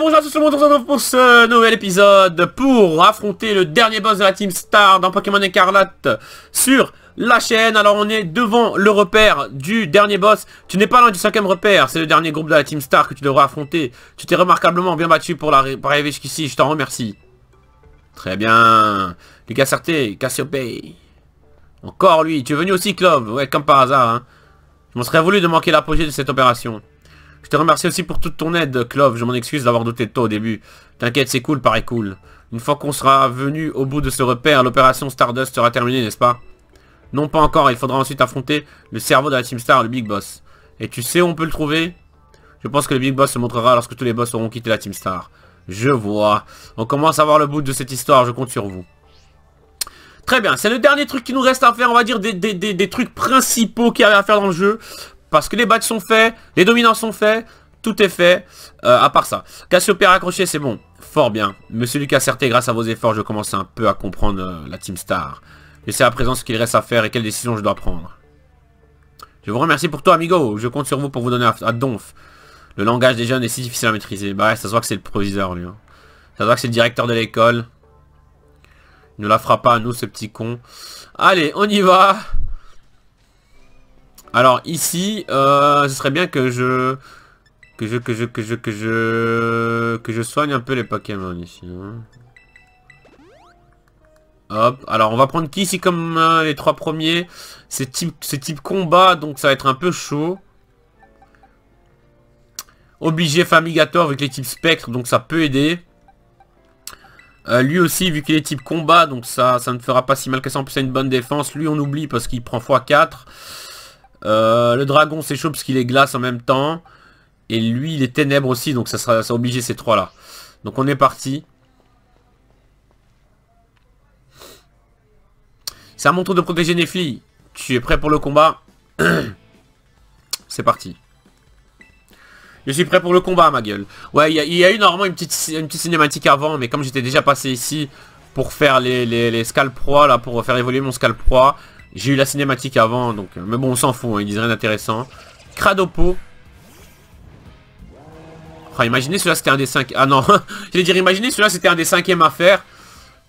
bonjour à tous le monde, on se retrouve pour ce nouvel épisode pour affronter le dernier boss de la Team Star dans Pokémon Écarlate sur la chaîne. Alors on est devant le repère du dernier boss. Tu n'es pas loin du cinquième repère, c'est le dernier groupe de la Team Star que tu devras affronter. Tu t'es remarquablement bien battu pour, la, pour arriver jusqu'ici, je t'en remercie. Très bien. Lucas Sarté, Cassiope. Encore lui, tu es venu aussi Clove, ouais comme par hasard. Hein. Je m'en serais voulu de manquer l'apogée de cette opération. Je te remercie aussi pour toute ton aide, Clove. Je m'en excuse d'avoir douté de toi au début. T'inquiète, c'est cool, paraît cool. Une fois qu'on sera venu au bout de ce repère, l'opération Stardust sera terminée, n'est-ce pas? Non, pas encore. Il faudra ensuite affronter le cerveau de la Team Star, le Big Boss. Et tu sais où on peut le trouver? Je pense que le Big Boss se montrera lorsque tous les boss auront quitté la Team Star. Je vois. On commence à voir le bout de cette histoire, je compte sur vous. Très bien, c'est le dernier truc qui nous reste à faire, on va dire des, des trucs principaux qu'il y avait à faire dans le jeu. Parce que les badges sont faits, les dominants sont faits, tout est fait, euh, à part ça. Cassiopeia accroché, c'est bon. Fort bien. Monsieur Lucas Certé, grâce à vos efforts, je commence un peu à comprendre euh, la Team Star. Je sais à présent ce qu'il reste à faire et quelles décisions je dois prendre. Je vous remercie pour tout, amigo. Je compte sur vous pour vous donner à, Donf. Le langage des jeunes est si difficile à maîtriser. Bah ouais, ça se voit que c'est le proviseur, lui. Hein. Ça se voit que c'est le directeur de l'école. Il ne la fera pas à nous, ce petit con. Allez, on y va alors ici, euh, ce serait bien que je... Que je, soigne un peu les Pokémon ici. Hein. Hop, alors on va prendre qui ici comme euh, les trois premiers? C'est type, type combat, donc ça va être un peu chaud. Obligé Famigator avec les types spectre, donc ça peut aider. Euh, lui aussi, vu qu'il est type combat, donc ça, ça ne fera pas si mal que ça. En plus, c'est une bonne défense. Lui, on oublie parce qu'il prend x4. Euh, le dragon c'est chaud parce qu'il est glace en même temps. Et lui il est ténèbres aussi donc ça sera ça obligé ces trois là. Donc on est parti. C'est à mon de protéger Nefli. Tu es prêt pour le combat C'est parti. Je suis prêt pour le combat, ma gueule. Ouais, il y, a eu normalement une petite, cinématique avant, mais comme j'étais déjà passé ici pour faire les, les, là, pour faire évoluer mon Scalp Proie, j'ai eu la cinématique avant, donc... Euh, mais bon, on s'en fout, hein, ils disent rien d'intéressant. Cradopo. Oh, imaginez celui-là, c'était un des 5... Ah non, je vais dire, imaginez celui-là, c'était un des cinquièmes à faire.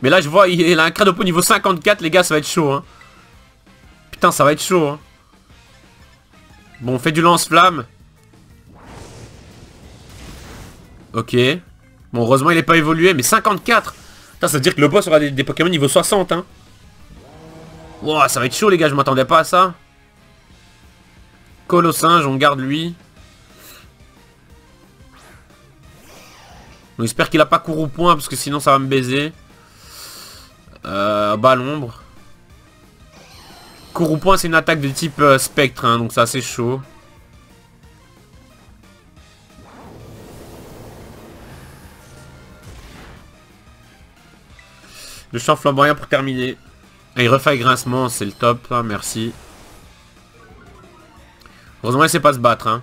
Mais là, je vois, il a un Cradopo niveau 54, les gars, ça va être chaud. Hein. Putain, ça va être chaud. Hein. Bon, on fait du lance-flamme. Ok. Bon, heureusement, il n'est pas évolué, mais 54 Putain, ça veut dire que le boss aura des Pokémon niveau 60, hein. Wow, ça va être chaud les gars, je m'attendais pas à ça. Colossinge, on garde lui. On espère qu'il a pas couru au point parce que sinon ça va me baiser. Euh, bas l'ombre. Cours au point c'est une attaque de type euh, spectre, hein, donc c'est assez chaud. Le champ flamboyant pour terminer. Il refait grincement, c'est le top, merci. Heureusement, il sait pas se battre. Hein.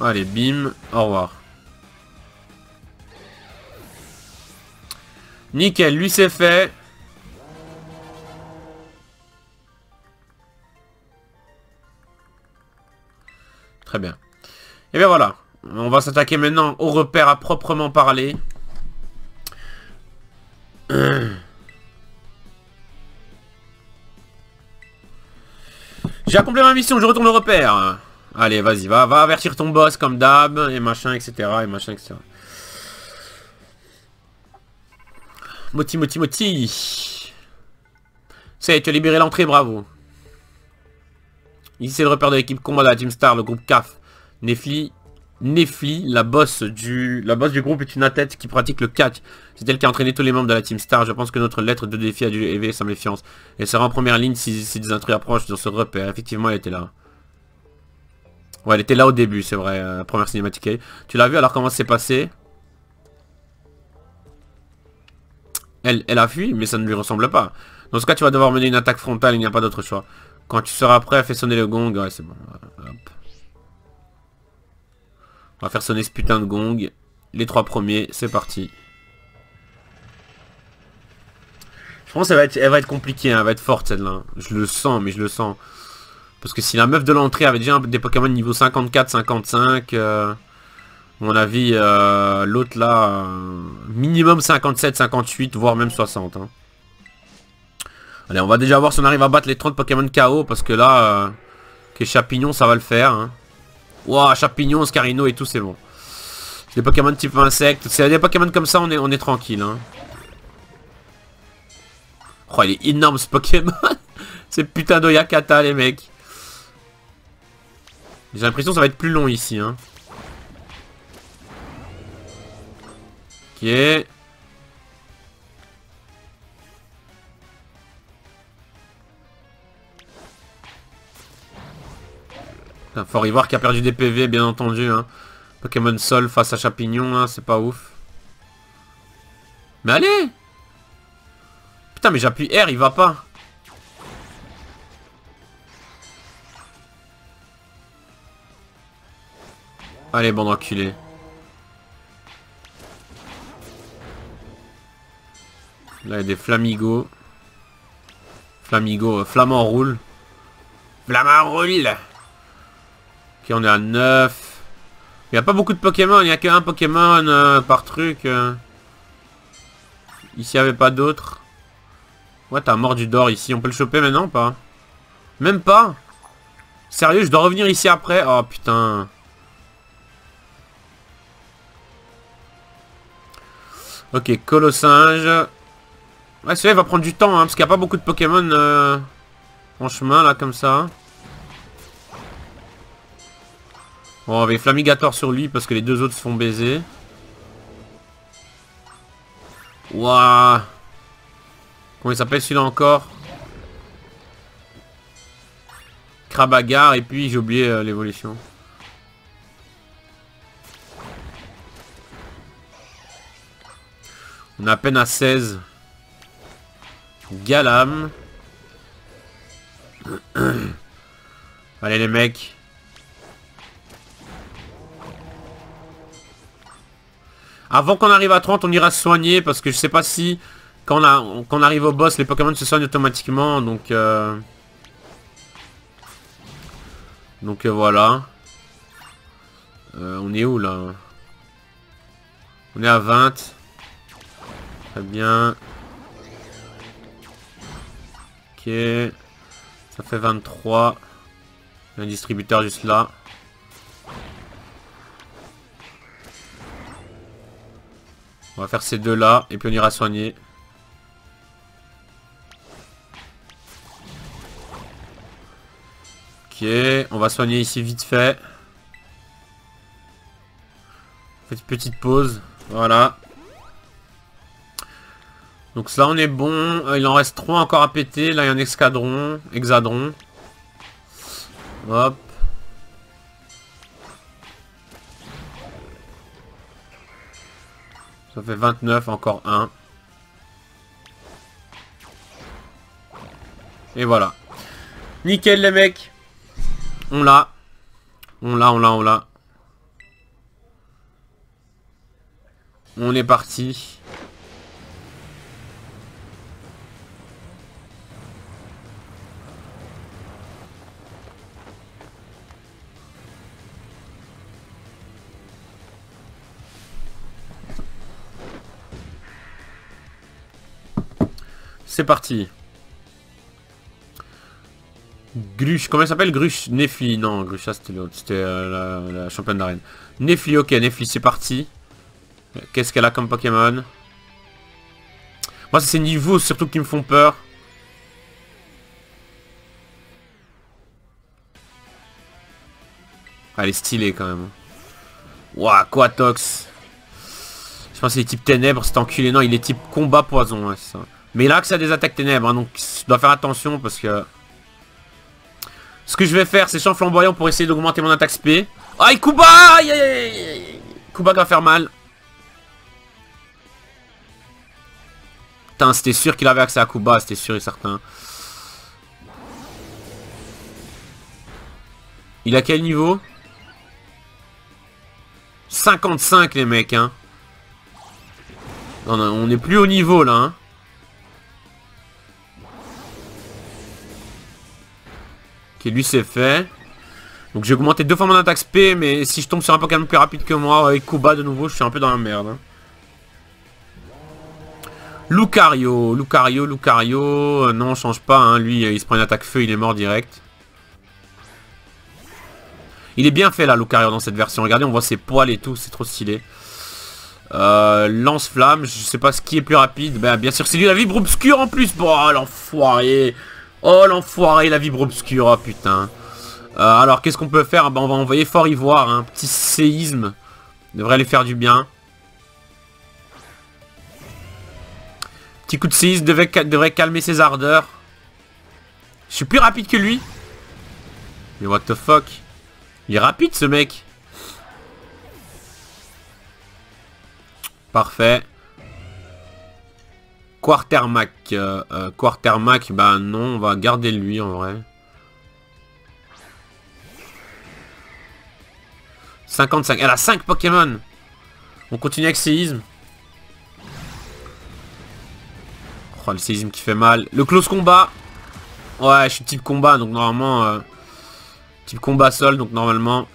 Allez, bim, au revoir. Nickel, lui c'est fait. Très bien. Et bien voilà. On va s'attaquer maintenant au repère à proprement parler. J'ai accompli ma mission, je retourne au repère. Allez, vas-y, va, va avertir ton boss comme d'hab, et machin, etc., et machin, etc. Moti, moti, moti. C'est, tu as libéré l'entrée, bravo. Ici, c'est le repère de l'équipe combat de la Team Star, le groupe CAF. Nefli, Nefli, la boss du groupe est une athlète qui pratique le catch. C'est elle qui a entraîné tous les membres de la Team Star. Je pense que notre lettre de défi a dû éveiller sa méfiance. Elle sera en première ligne si, des intrus approchent dans ce repère. Effectivement, elle était là. Ouais, elle était là au début, c'est vrai, euh, première cinématique. Tu l'as vu alors comment c'est passé? Elle, elle a fui, mais ça ne lui ressemble pas. Dans ce cas, tu vas devoir mener une attaque frontale, il n'y a pas d'autre choix. Quand tu seras prêt, fais sonner le gong. Ouais, c'est bon. Hop. Va faire sonner ce putain de gong. Les trois premiers, c'est parti. Je pense qu'elle va être, elle va être compliquée, hein. elle va être forte celle-là. Je le sens, mais je le sens. Parce que si la meuf de l'entrée avait déjà des Pokémon niveau 54, 55... Euh, mon avis, euh, l'autre là, euh, minimum 57, 58, voire même 60. Hein. Allez, on va déjà voir si on arrive à battre les 30 Pokémon KO, parce que là, que Chapignon, ça va le faire. Hein. Ouah, Chapignon, Scarino et tout, c'est bon. Des Pokémon type insecte. C'est des Pokémon comme ça, on est, on tranquille. Hein. Oh, il est énorme ce Pokémon. c'est putain d'Oyakata, les mecs. J'ai l'impression que ça va être plus long ici. Hein. Ok. Fort Ivoire qui a perdu des PV, bien entendu. Hein. Pokémon Sol face à Chapignon, hein, c'est pas ouf. Mais allez Putain, mais j'appuie R, il va pas. Allez, bon enculé. Là, il y a des flamigos. Flamigo, euh, flamand roule. Flamand roule Ok, on est à 9. Il n'y a pas beaucoup de Pokémon, il n'y a qu'un Pokémon euh, par truc. Euh. Ici, il n'y avait pas d'autres. Ouais, t'as mort du d'or ici. On peut le choper maintenant pas? Même pas? Sérieux, je dois revenir ici après? Oh putain. Ok, Colossinge. Ouais, celui-là, il va prendre du temps, hein, parce qu'il n'y a pas beaucoup de Pokémon euh, en chemin, là, comme ça. Bon, on avait Flamigator sur lui parce que les deux autres se font baiser. Waouh Comment il s'appelle celui-là encore? Krabagar et puis j'ai oublié euh, l'évolution. On a à peine à 16. Galam. Allez les mecs. Avant qu'on arrive à 30, on ira se soigner parce que je sais pas si quand on, arrive au boss, les Pokémon se soignent automatiquement. Donc, euh... donc euh, voilà. Euh, on est où là? On est à 20. Très bien. Ok. Ça fait 23. Il y a un distributeur juste là. On va faire ces deux là et puis on ira soigner. Ok, on va soigner ici vite fait. Faites petite pause. Voilà. Donc là on est bon. Euh, il en reste trois encore à péter. Là il y a un escadron. Hexadron. Hop. Ça fait 29, encore un. Et voilà. Nickel les mecs. On l'a. On l'a, on l'a, on l'a. On est parti. C'est parti. Gruche, comment elle s'appelle Gruche Nefli, non, Gruche, c'était euh, la, championne d'arène. Nefli, ok, Nefli, c'est parti. Qu'est-ce qu'elle a comme Pokémon? Moi, c'est ces niveaux surtout qui me font peur. elle est stylée quand même. Ouah, Quatox. Je pense que c'est type ténèbres, c'est enculé. Non, il est type combat poison, ouais, c'est ça. Mais là, que ça a des attaques ténèbres, hein, donc je dois faire attention parce que... Ce que je vais faire, c'est champ flamboyant pour essayer d'augmenter mon attaque SP. Aïe, Kuba Aïe, Kuba va faire mal. Putain, c'était sûr qu'il avait accès à Kuba, c'était sûr et certain. Il a quel niveau? 55 les mecs, hein. On est plus au niveau là, hein. Lui c'est fait. Donc j'ai augmenté deux fois mon attaque SP, mais si je tombe sur un Pokémon plus rapide que moi, avec Kuba de nouveau, je suis un peu dans la merde. Hein. Lucario, Lucario, Lucario, euh, non, on change pas, hein. lui, il se prend une attaque feu, il est mort direct. Il est bien fait là, Lucario, dans cette version. Regardez, on voit ses poils et tout, c'est trop stylé. Euh, Lance-flamme, je sais pas ce qui est plus rapide. Ben, bien sûr, c'est lui la vibre obscure en plus. Oh, l'enfoiré. Oh, l'enfoiré, la vibre obscure. Oh, putain. Euh, alors, qu'est-ce qu'on peut faire? Ben, On va envoyer Fort Ivoire. Un petit séisme. Devrait lui faire du bien. Petit coup de séisme devrait calmer ses ardeurs. Je suis plus rapide que lui. Mais what the fuck? Il est rapide ce mec. Parfait. Quartermac. Euh, euh, Quartermac, bah non, on va garder lui en vrai. 55. Elle a 5 Pokémon. On continue avec séisme. Oh, le séisme qui fait mal. Le close combat. Ouais, je suis type combat, donc normalement... Euh, type combat sol, donc normalement...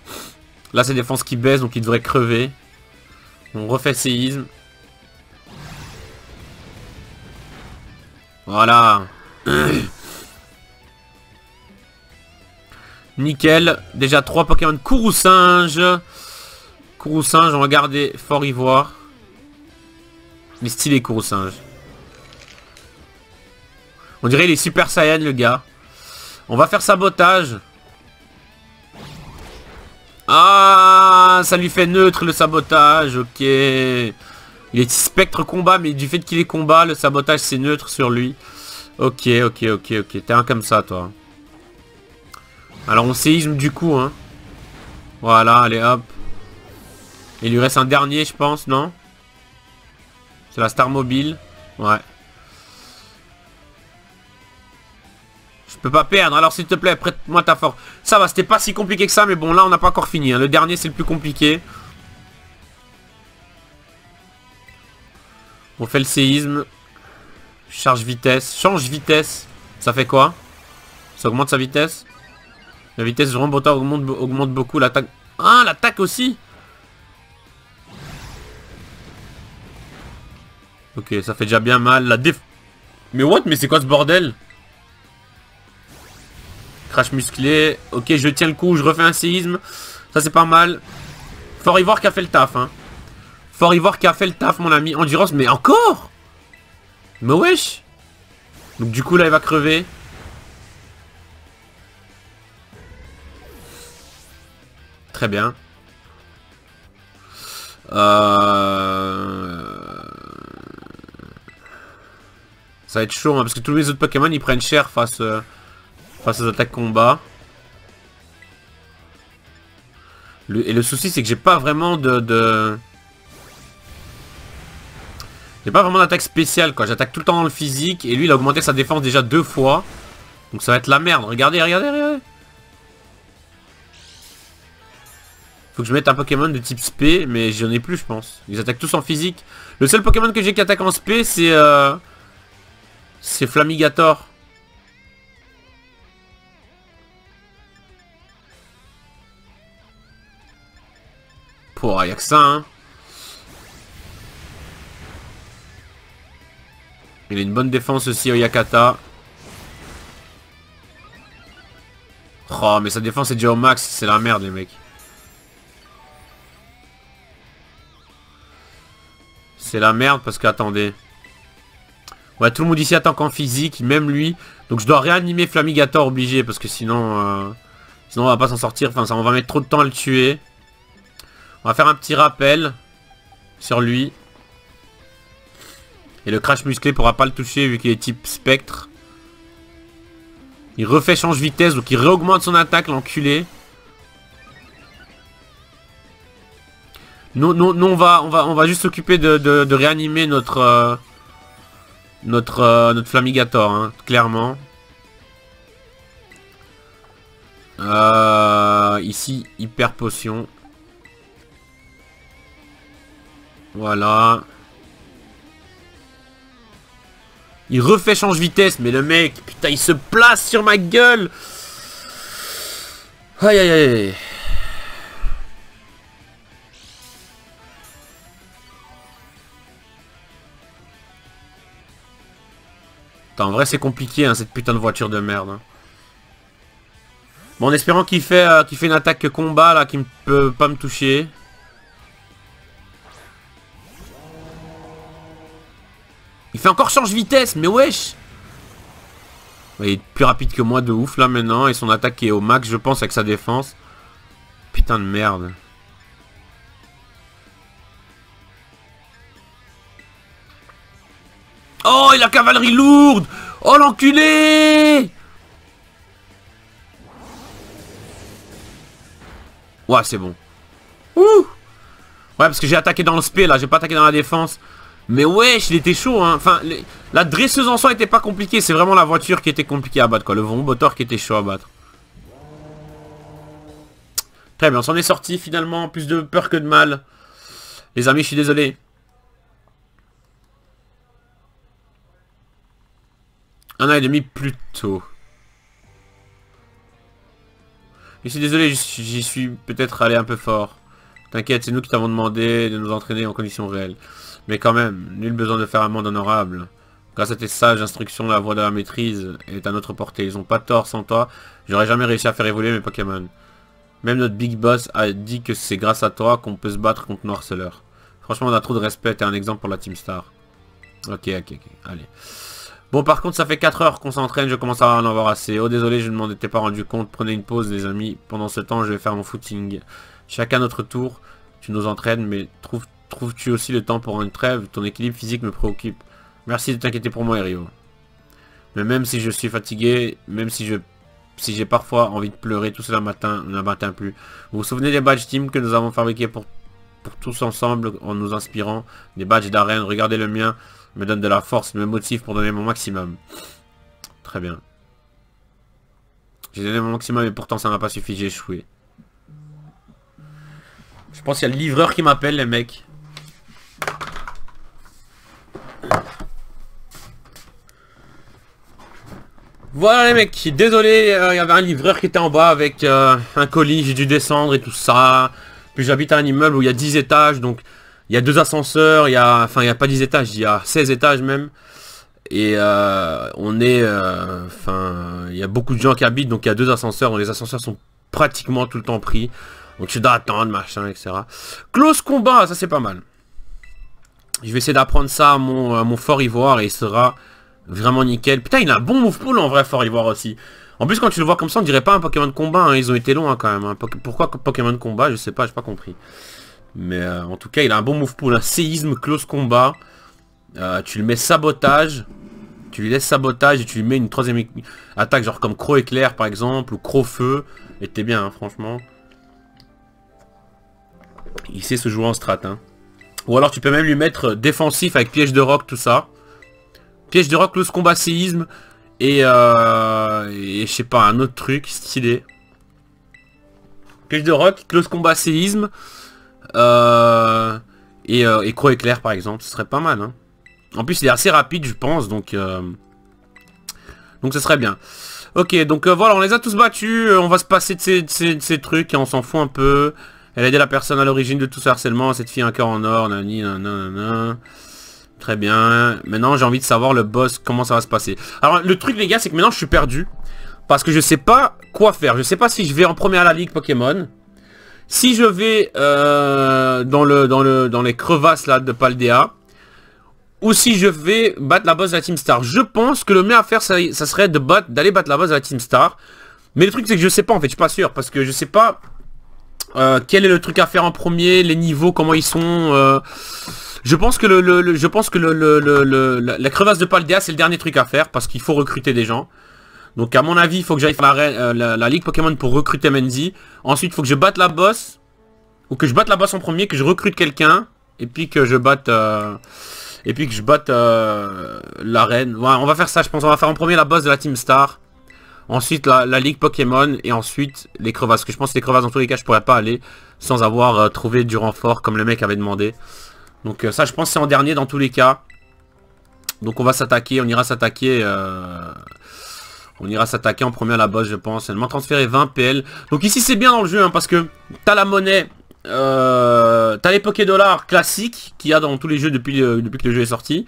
Là, c'est défense qui baisse, donc il devrait crever. On refait séisme. Voilà. Nickel. Déjà 3 Pokémon Kourou-Singe. Kourou-Singe, on va garder Fort Ivoire. Mais stylé Kourou-Singe. On dirait il est Super Saiyan le gars. On va faire sabotage. Ah, ça lui fait neutre le sabotage, ok. Il est spectre combat, mais du fait qu'il est combat, le sabotage c'est neutre sur lui. Ok, ok, ok, ok. T'es un comme ça, toi. Alors on séisme du coup, hein. Voilà, allez hop. Il lui reste un dernier, je pense, non? C'est la Star Mobile. Ouais. Je peux pas perdre, alors s'il te plaît, prête-moi ta force. Ça va, c'était pas si compliqué que ça, mais bon, là, on n'a pas encore fini. Hein. Le dernier, c'est le plus compliqué. On fait le séisme. Charge vitesse. Change vitesse. Ça fait quoi? Ça augmente sa vitesse? La vitesse augmente, augmente beaucoup. L'attaque... Ah, l'attaque aussi Ok, ça fait déjà bien mal. La déf... Mais what? Mais c'est quoi ce bordel? Crash musclé. Ok, je tiens le coup, je refais un séisme. Ça, c'est pas mal. Fort Ivoire qui a fait le taf, hein. Fort Ivoire qui a fait le taf, mon ami. Endurance, mais encore? Mais wesh Donc du coup, là, il va crever. Très bien. Euh... Ça va être chaud, hein, parce que tous les autres Pokémon, ils prennent cher face... Euh, face aux attaques combat. et le souci, c'est que j'ai pas vraiment de... J'ai pas vraiment d'attaque spéciale, quoi. J'attaque tout le temps dans le physique. Et lui, il a augmenté sa défense déjà deux fois. Donc ça va être la merde. Regardez, regardez, regardez. Faut que je mette un Pokémon de type spé, mais j'en ai plus, je pense. Ils attaquent tous en physique. Le seul Pokémon que j'ai qui attaque en spé, c'est... Euh... C'est Flamigator. Pour, y a que ça, hein. Il a une bonne défense aussi, Oyakata. Oh, mais sa défense est déjà au max. C'est la merde, les mecs. C'est la merde parce qu'attendez. Ouais, tout le monde ici attend qu'en physique, même lui. Donc je dois réanimer Flamigator obligé parce que sinon... Euh, sinon on va pas s'en sortir. Enfin, ça, on va mettre trop de temps à le tuer. On va faire un petit rappel sur lui. Et le crash musclé pourra pas le toucher vu qu'il est type spectre. Il refait change vitesse, donc il réaugmente son attaque, l'enculé. Nous, nous, on, va, on, va, on va juste s'occuper de, réanimer notre... Euh, notre, euh, Flamigator, hein, clairement. Euh, ici, hyper potion. Voilà. Il refait change vitesse, mais le mec, putain, il se place sur ma gueule. Aïe aïe aïe. en vrai c'est compliqué hein, cette putain de voiture de merde. Hein. Bon, en espérant qu'il fait, euh, fait une attaque combat là, qui ne peut pas me toucher. Il fait encore change vitesse, mais wesh Il est plus rapide que moi de ouf là maintenant, et son attaque est au max je pense avec sa défense. Putain de merde. Oh, il a cavalerie lourde Oh l'enculé Ouais, c'est bon. Ouh Ouais, parce que j'ai attaqué dans le spé, là. J'ai pas attaqué dans la défense. Mais wesh, il était chaud, hein. Enfin, la dresseuse en soi était pas compliquée. C'est vraiment la voiture qui était compliquée à battre, quoi. Le vent moteur qui était chaud à battre. Très bien, on s'en est sorti finalement. Plus de peur que de mal. Les amis, je suis désolé. Un an et demi plus tôt. Je suis désolé, j'y suis peut-être allé un peu fort. T'inquiète, c'est nous qui t'avons demandé de nous entraîner en conditions réelles. Mais quand même, nul besoin de faire un monde honorable. Grâce à tes sages instructions, la voie de la maîtrise est à notre portée. Ils ont pas tort sans toi. J'aurais jamais réussi à faire évoluer mes Pokémon. Même notre Big Boss a dit que c'est grâce à toi qu'on peut se battre contre nos harceleurs. Franchement, on a trop de respect. T'es un exemple pour la Team Star. Ok, ok, ok. Allez. Bon, par contre, ça fait 4 heures qu'on s'entraîne, je commence à en avoir assez. Oh, désolé, je ne m'en étais pas rendu compte. Prenez une pause, les amis. Pendant ce temps, je vais faire mon footing. Chacun notre tour, tu nous entraînes, mais trouves-tu aussi le temps pour une trêve? Ton équilibre physique me préoccupe. Merci de t'inquiéter pour moi, Erio. Mais même si je suis fatigué, même si je si j'ai parfois envie de pleurer tout cela matin, un matin plus. Vous vous souvenez des badges team que nous avons fabriqués pour, pour tous ensemble en nous inspirant? Des badges d'arène, regardez le mien me donne de la force, me motive pour donner mon maximum. Très bien. J'ai donné mon maximum et pourtant ça m'a pas suffi, j'ai échoué. Je pense qu'il y a le livreur qui m'appelle les mecs. Voilà les mecs, désolé, euh, il y avait un livreur qui était en bas avec euh, un colis, j'ai dû descendre et tout ça. Puis j'habite à un immeuble où il y a 10 étages, donc il y a deux ascenseurs, il y a, enfin il n'y a pas 10 étages, il y a 16 étages même. Et euh, on est, euh, enfin, il y a beaucoup de gens qui habitent, donc il y a deux ascenseurs, les ascenseurs sont pratiquement tout le temps pris. Donc je dois attendre, machin, etc. Close combat, ça c'est pas mal. Je vais essayer d'apprendre ça à mon, mon fort ivoire et il sera vraiment nickel. Putain, il a un bon move pool en vrai fort ivoire aussi. En plus, quand tu le vois comme ça, on dirait pas un Pokémon de combat. Hein. Ils ont été loin quand même. Hein. Pourquoi Pokémon de combat? Je sais pas, j'ai pas compris. Mais euh, en tout cas, il a un bon move pool. Un séisme, close combat. Euh, tu le mets sabotage. Tu lui laisses sabotage et tu lui mets une troisième attaque, genre comme Croc éclair par exemple, ou Croc feu. Et t'es bien, hein, franchement. Il sait se jouer en strat. Ou alors tu peux même lui mettre défensif avec piège de rock, tout ça. Piège de rock, close combat, séisme. Et, euh, et je sais pas, un autre truc stylé. Piège de rock, close combat, séisme. Euh, et, euh, éclair par exemple, ce serait pas mal. Hein. En plus il est assez rapide je pense, donc euh, donc ce serait bien. Ok, donc euh, voilà, on les a tous battus, on va se passer de ces, ces, trucs et on s'en fout un peu. Elle a aidé la personne à l'origine de tout ce harcèlement, cette fille un cœur en or, nani, nanana. Très bien. Maintenant, j'ai envie de savoir le boss, comment ça va se passer. Alors, le truc, les gars, c'est que maintenant, je suis perdu. Parce que je sais pas quoi faire. Je sais pas si je vais en premier à la ligue Pokémon. Si je vais euh, dans, le, dans, le, dans les crevasses là de Paldea, ou si je vais battre la boss de la Team Star. Je pense que le mieux à faire, ça, serait battre, d'aller battre la boss de la Team Star. Mais le truc, c'est que je sais pas, en fait, je suis pas sûr, parce que je sais pas euh, quel est le truc à faire en premier, les niveaux, comment ils sont. Euh. Je pense que le, je pense que le, la crevasse de Paldea, c'est le dernier truc à faire, parce qu'il faut recruter des gens. Donc à mon avis, il faut que j'aille faire euh, la, ligue Pokémon pour recruter Menzi. Ensuite, il faut que je batte la boss. Ou que je batte la boss en premier, que je recrute quelqu'un. Et puis que je batte... Euh, et puis que je batte euh, la reine. on va faire ça, je pense. On va faire en premier la boss de la Team Star. Ensuite, la, ligue Pokémon. Et ensuite, les crevasses. Parce que je pense que les crevasses, dans tous les cas, je pourrais pas aller sans avoir trouvé du renfort comme le mec avait demandé. Donc ça, je pense c'est en dernier dans tous les cas. Donc on va s'attaquer, on ira s'attaquer On ira s'attaquer en premier à la boss, je pense. Elle m'a transféré 20 PL. Donc ici, c'est bien dans le jeu, hein, parce que t'as la monnaie. Euh, t'as les Poké Dollars classiques qu'il y a dans tous les jeux depuis, que le jeu est sorti.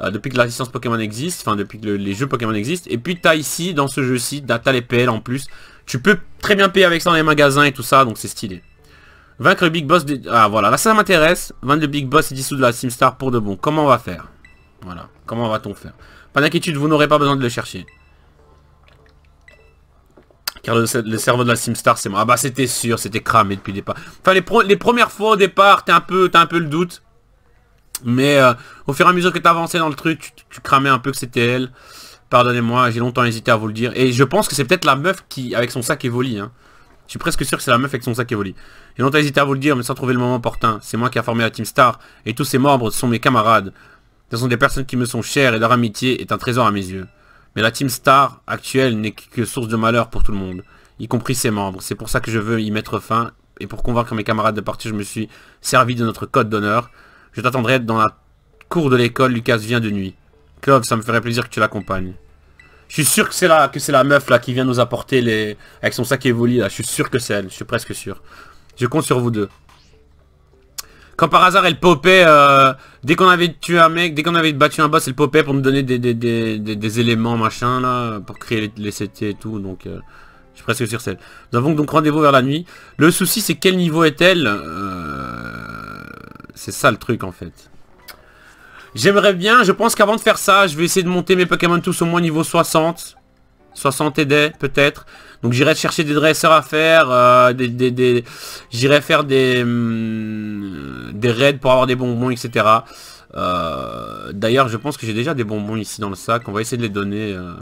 Euh, depuis que la licence Pokémon existe, enfin depuis que les jeux Pokémon existent. Et puis t'as ici, dans ce jeu-ci, t'as les PL en plus. Tu peux très bien payer avec ça dans les magasins et tout ça, donc c'est stylé. Vaincre le Big Boss... Ah voilà, là ça m'intéresse. Vaincre le Big Boss et dissoudre la SimStar pour de bon. Comment on va faire? Voilà, comment va-t-on faire? Pas d'inquiétude, vous n'aurez pas besoin de le chercher. Car le, cerveau de la SimStar, c'est moi. Ah bah c'était sûr, c'était cramé depuis le départ. Enfin, les, premières fois au départ, t'as un, peu, un peu le doute. Mais euh, au fur et à mesure que avancé dans le truc, tu, cramais un peu que c'était elle. Pardonnez-moi, j'ai longtemps hésité à vous le dire. Et je pense que c'est peut-être la meuf qui, avec son sac Evoli. Hein. Je suis presque sûr que c'est la meuf avec son sac Evoli. J'ai longtemps hésité à vous le dire, mais sans trouver le moment opportun. C'est moi qui a formé la Team Star. Et tous ses membres sont mes camarades. Ce sont des personnes qui me sont chères et leur amitié est un trésor à mes yeux. Mais la Team Star actuelle n'est que source de malheur pour tout le monde. Y compris ses membres. C'est pour ça que je veux y mettre fin. Et pour convaincre mes camarades de partir, je me suis servi de notre code d'honneur. Je t'attendrai dans la cour de l'école, Lucas vient de nuit. Clove, ça me ferait plaisir que tu l'accompagnes. Je suis sûr que c'est la, que c'est la meuf là qui vient nous apporter les... Avec son sac évoli là, je suis sûr que c'est elle, je suis presque sûr. Je compte sur vous deux. Quand par hasard elle popait, euh, dès qu'on avait tué un mec, dès qu'on avait battu un boss, elle popait pour nous donner des, des, éléments machin là, pour créer les, CT et tout, donc... Euh, je suis presque sûr c'est elle. Nous avons donc rendez-vous vers la nuit. Le souci c'est quel niveau est-elle euh, c'est ça le truc en fait. J'aimerais bien, je pense qu'avant de faire ça, je vais essayer de monter mes Pokémon tous au moins niveau 60. 60 et peut-être. Donc j'irai chercher des dresseurs à faire, euh, des, j'irai faire des, hum, des raids pour avoir des bonbons, etc. Euh, d'ailleurs, je pense que j'ai déjà des bonbons ici dans le sac. On va essayer de les donner. Euh,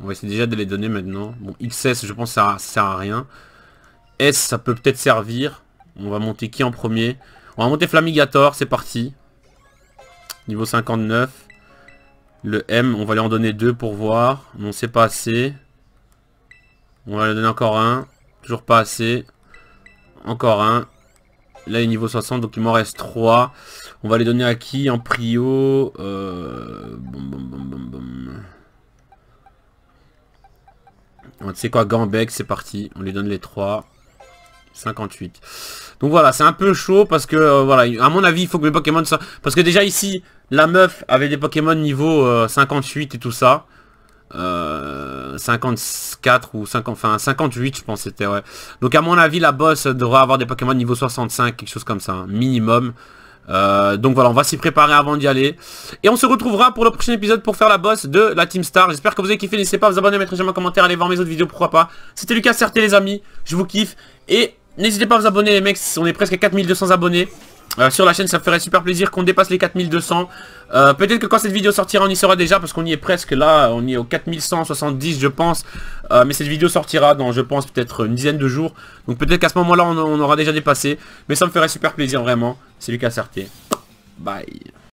on va essayer déjà de les donner maintenant. Bon, XS, je pense que ça, ça sert à rien. S, ça peut peut-être servir? On va monter qui en premier? On va monter Flamigator, c'est parti. Niveau 59. Le M, on va lui en donner deux pour voir. Non, c'est pas assez. On va lui donner encore un. Toujours pas assez. Encore un. Là, il est niveau 60, donc il m'en reste 3. On va les donner à qui en prio euh... Tu sais quoi, Gambec, c'est parti. On lui donne les 3. 58. Donc voilà, c'est un peu chaud parce que, euh, voilà, à mon avis, il faut que mes Pokémon... soient... Parce que déjà ici, la meuf avait des Pokémon niveau 58 euh, et tout ça. 54 euh, ou 50, enfin 58 je pense c'était ouais. Donc à mon avis la boss devrait avoir des Pokémon niveau 65, quelque chose comme ça, hein, minimum. donc voilà, on va s'y préparer avant d'y aller. Et on se retrouvera pour le prochain épisode pour faire la boss de la Team Star. J'espère que vous avez kiffé. N'hésitez pas à vous abonner, mettre un commentaire, aller voir mes autres vidéos, pourquoi pas. C'était Lucas Certé les amis, je vous kiffe. Et N'hésitez pas à vous abonner les mecs, on est presque à 4200 abonnés. Euh, sur la chaîne ça ferait super plaisir qu'on dépasse les 4200 euh, Peut-être que quand cette vidéo sortira on y sera déjà parce qu'on y est presque là. On y est au 4170 je pense. Euh, Mais cette vidéo sortira dans je pense peut-être une dizaine de jours. Donc peut-être qu'à ce moment là on, aura déjà dépassé. Mais ça me ferait super plaisir vraiment. C'est Lucas Sarté Bye